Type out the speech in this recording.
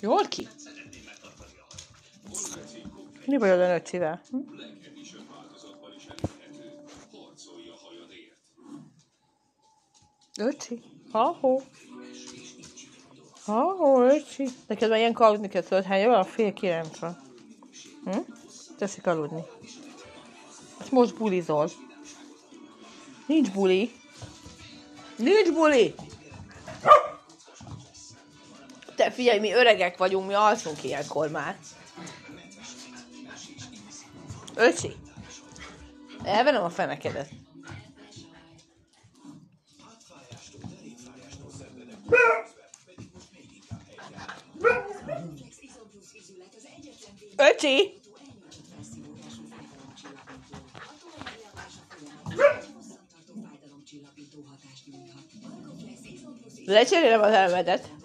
Jól ki? Mi bajod a öcsivel? Hm? Öcsi? Ha-ho. Ha-ho, öcsi. Neked már ilyen aludni kell, tudod, hány van? Fél kilenc van. Hm? Teszik aludni. És most bulizol. Nincs buli. Nincs buli! Te figyelj, mi öregek vagyunk, mi alszunk ilyenkor már. Öcsi. Elvenem a fenekedet. Öcsi! Lecserélem az elmedet.